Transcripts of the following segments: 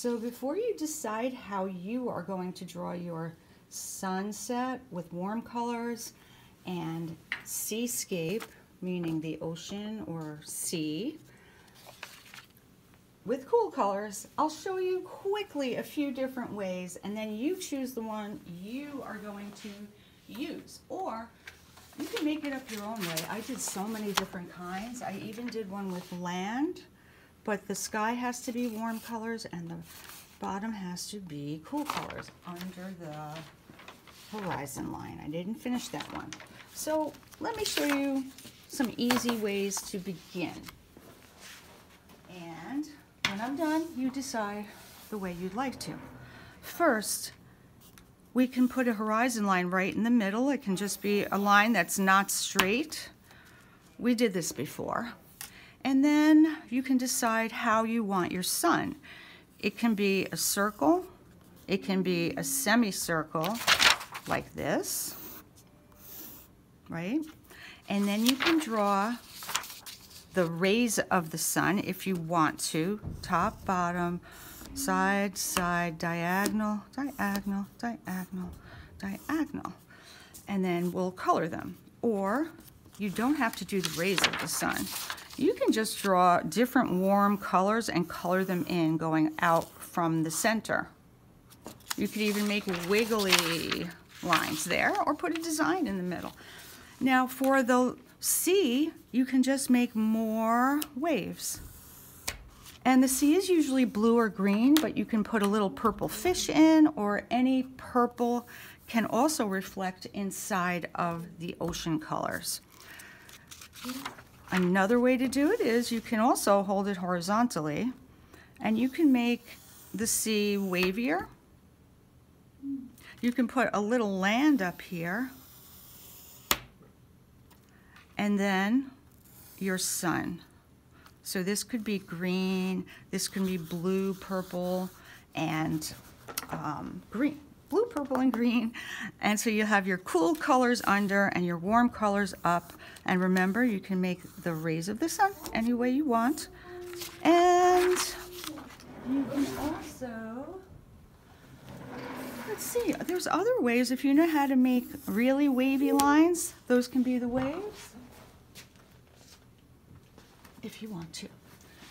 So before you decide how you are going to draw your sunset with warm colors and seascape, meaning the ocean or sea, with cool colors, I'll show you quickly a few different ways and then you choose the one you are going to use. Or you can make it up your own way. I did so many different kinds. I even did one with land, but the sky has to be warm colors and the bottom has to be cool colors under the horizon line. I didn't finish that one. So let me show you some easy ways to begin. And when I'm done, you decide the way you'd like to. First, we can put a horizon line right in the middle. It can just be a line that's not straight. We did this before. And then you can decide how you want your sun. It can be a circle. It can be a semicircle like this, right? And then you can draw the rays of the sun if you want to, top, bottom, side, side, diagonal, diagonal, diagonal, diagonal. And then we'll color them. Or you don't have to do the rays of the sun. You can just draw different warm colors and color them in going out from the center. You could even make wiggly lines there or put a design in the middle. Now for the sea, you can just make more waves. And the sea is usually blue or green, but you can put a little purple fish in or any purple can also reflect inside of the ocean colors. Another way to do it is you can also hold it horizontally and you can make the sea wavier. You can put a little land up here and then your sun. So this could be green, this can be blue, purple, and um, green. Blue, purple, and green. And so you have your cool colors under and your warm colors up. And remember, you can make the rays of the sun any way you want. And you can also, let's see, there's other ways. If you know how to make really wavy lines, those can be the waves if you want to.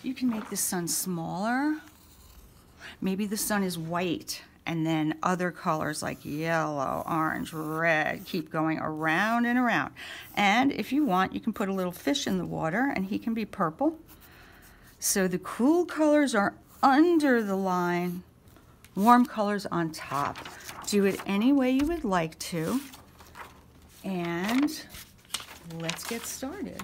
You can make the sun smaller. Maybe the sun is white and then other colors like yellow, orange, red, keep going around and around. And if you want, you can put a little fish in the water and he can be purple. So the cool colors are under the line, warm colors on top. Do it any way you would like to. And let's get started.